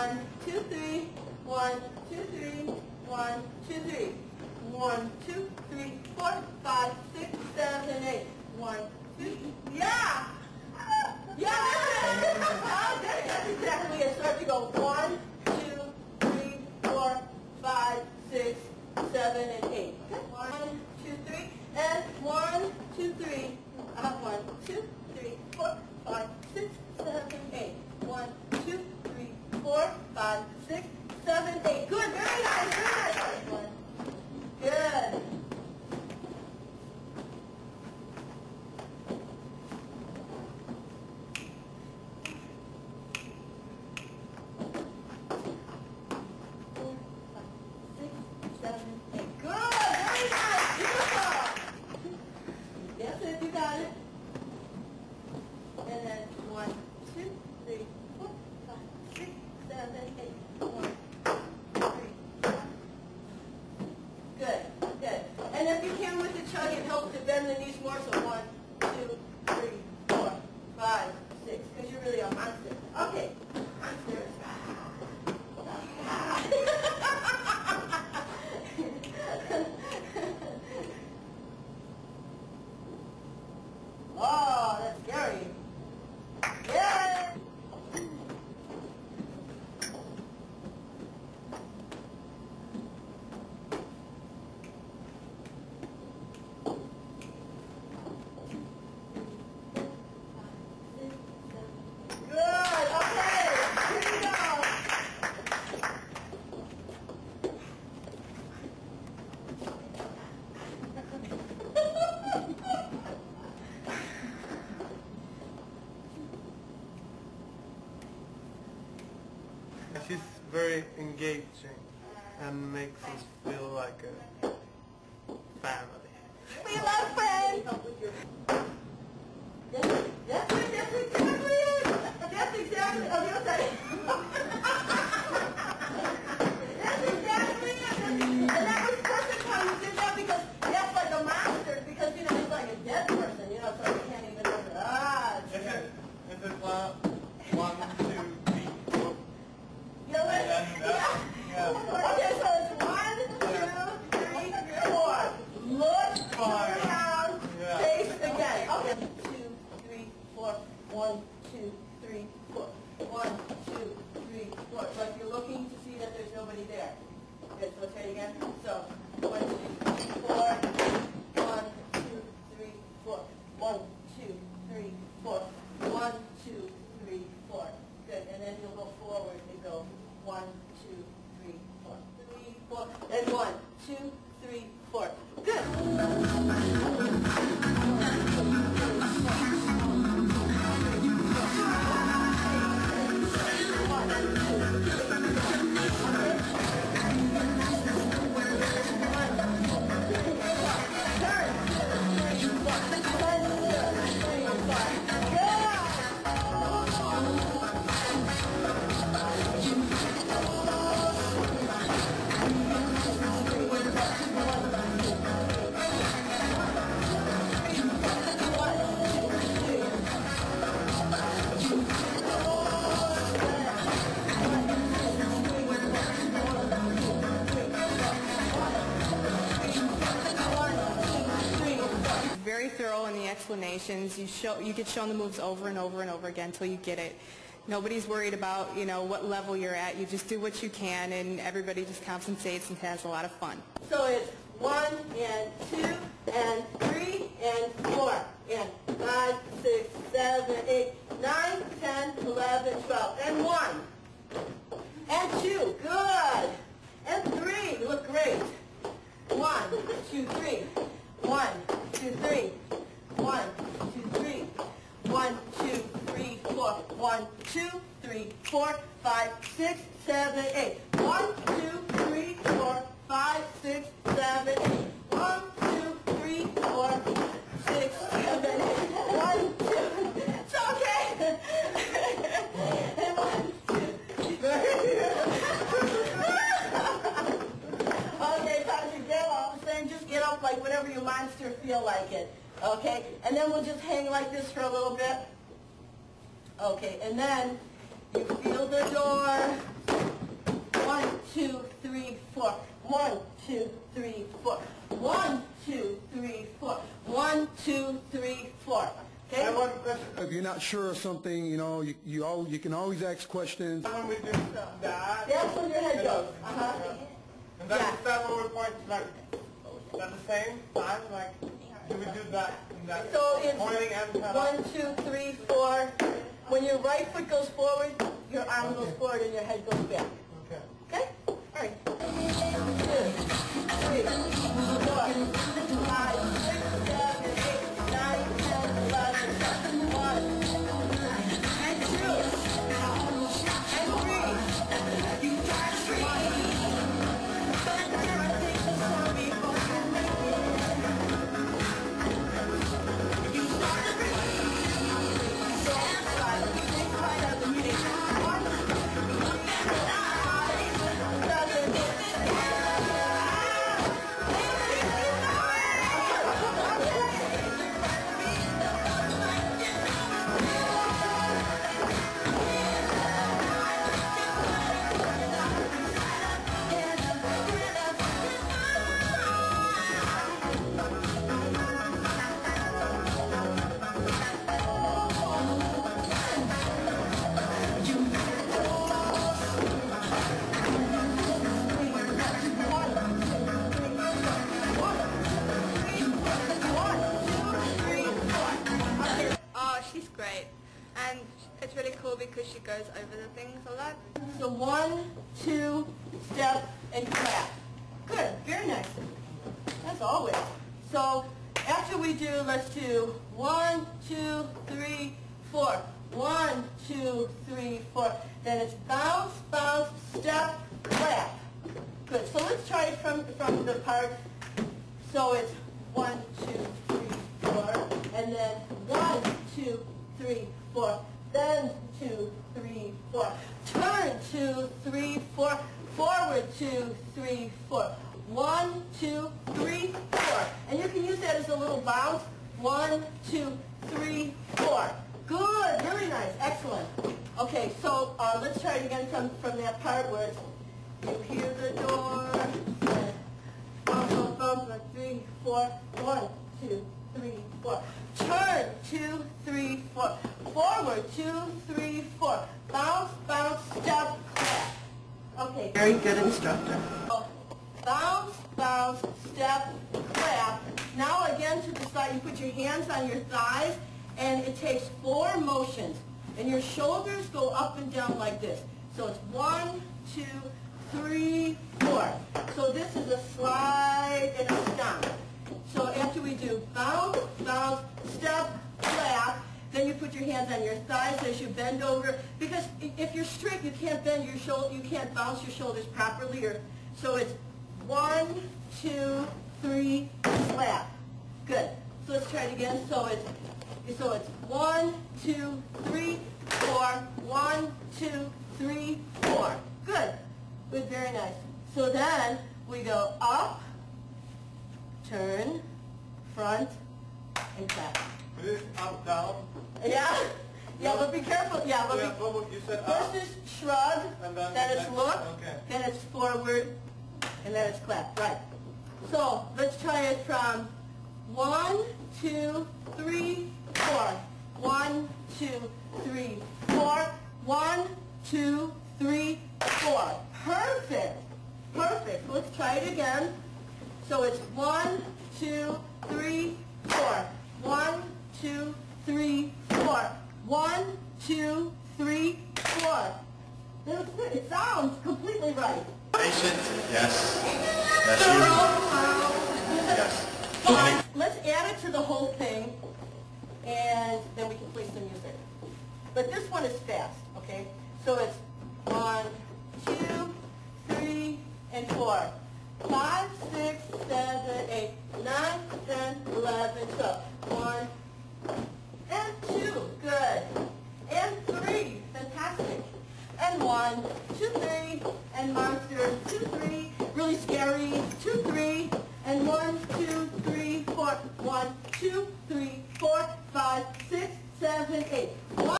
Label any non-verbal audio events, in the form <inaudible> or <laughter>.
One, two, three. One, two, three. One, two, three. One, two, three, four, five, six, seven, eight. One, two, yeah! <laughs> Yeah, that's it! Oh, good. That's exactly it. If you go one, two, three, four, five, six, seven, and eight. Good. One, two, three, and one, two, three. Uh, one, two, three, four, five, six, seven, eight. One, two, three, four, five, six, seven, eight. Good. Very nice. Very nice. One. Good. four, five, six, seven, eight. Good, very nice, beautiful. Yes, if you got it. And then one, two, three, four, five, six, seven, eight. One, three, four. Good, good. And if you can with the chug, it helps to bend the knees more. So one, two, three, four, five, six. Because you're really a monster. Okay, monsters. oh, that's scary. Yeah. Good. Okay. Here we go. She's very engaging and makes us feel like a family. We love friends. Yes, that's it. That's exactly exactly. Oh, the other side. That's exactly it. And that was perfect how you did that because that's like a monster because you know it's like a dead person. You know, so you can't even. Ah. it's Is it, is it one, two, three, four? You know what? Yeah, Yeah. yeah. Okay, so it's one, two, three, four. Look, around, face again. Okay. Two, three, four. One, two, three, four. One, two, three, four. If you're looking to see that there's nobody there. So let's try it again. So, one, two, three, four. One, two, three, four. One, two, three, four. One, two, three, four. Good, and then you'll go forward and go one, two, three, four. Three, four, and one, two, three, four. Good. Explanations. You show, you get shown the moves over and over and over again until you get it. Nobody's worried about, you know, what level you're at. You just do what you can and everybody just compensates and has a lot of fun. So it's one and two and three and four and five, six, seven, eight, nine, ten, eleven, twelve, and one. And two, good. And three, look great. One, two, three. One, two, three. One, two, three. One, two, three, four. One, two, three, four, five, six, seven, eight. One, two, three, four, five, six, seven, eight. One, two, three, four, six, seven, eight. One, two. It's okay. and one, two, three. Okay, Patrick, get all the same. Just get up like whatever your monster feel like it. Okay? And then we'll just hang like this for a little bit. Okay, and then you feel the door One, two, three, four. One, two, three, four. One, two, three, four. One, two, three, four. I Okay? have question. If you're not sure of something, you know, you, you, al- you can always ask questions. When we do that, That's when your head goes. Uh-huh. and that's Yeah. the time when we point, like, at the same time, like, do we do that, in that So it's pointing and kind of? One, two, three, four. When your right foot goes forward, your arm goes forward and your head goes back. Always. So after we do, let's do one, two, three, four. One, two, three, four. Then it's bounce, bounce, step, clap. Good. So let's try it from, from the part. So it's one, two, three, four. And then one, two, three, four. Then two, three, four. Turn, two, three, four. Forward, two, three, four. One, two, three, four. And you can use that as a little bounce. One, two, three, four. Good, really nice, excellent. Okay, so uh, let's try it again from, from that part where it's, you hear the door, bump, bump, bump, three, four, one, two, three, four. Turn, two, three, four. Forward, two, three, four. Bounce, bounce, step, clap. Okay. Very good instructor. Bounce, step, clap. Now again to the side, you put your hands on your thighs, and it takes four motions. And your shoulders go up and down like this. So it's one, two, three, four. So this is a slide and a stomp. So after we do bounce, bounce, step, clap, then you put your hands on your thighs as you bend over. Because if you're straight, you can't bend your shoulder, you can't bounce your shoulders properly. Or so it's one, two, three, clap. Good. So let's try it again. So it's so it's one, two, three, four. One, two, three, four. Good. Good. Very nice. So then we go up, turn, front, and clap. Up, down? Yeah. Yeah, but be careful. Yeah, but Yeah, be, you said up? first is shrug, And then then it's look, okay. then it's forward, and then it's clap. Right. So let's try it from one, two, three, four. One, two, three, four. One, two, three, four. Perfect. Perfect. Let's try it again. So it's one, two, three, four. One, two, three, four. One, two, three, four. It sounds completely right. Patient, yes. That's you. Yes. Let's add it to the whole thing, and then we can play some music. But this one is fast, okay? So it's one, two, three, and four. Five, six, seven, eight, nine, ten, eleven, twelve. One, and two, good. And three, fantastic. And one, two, three, and monsters, two, three, really scary, two, three, and one, two, three, four, one, two, three, four, five, six, seven, eight. One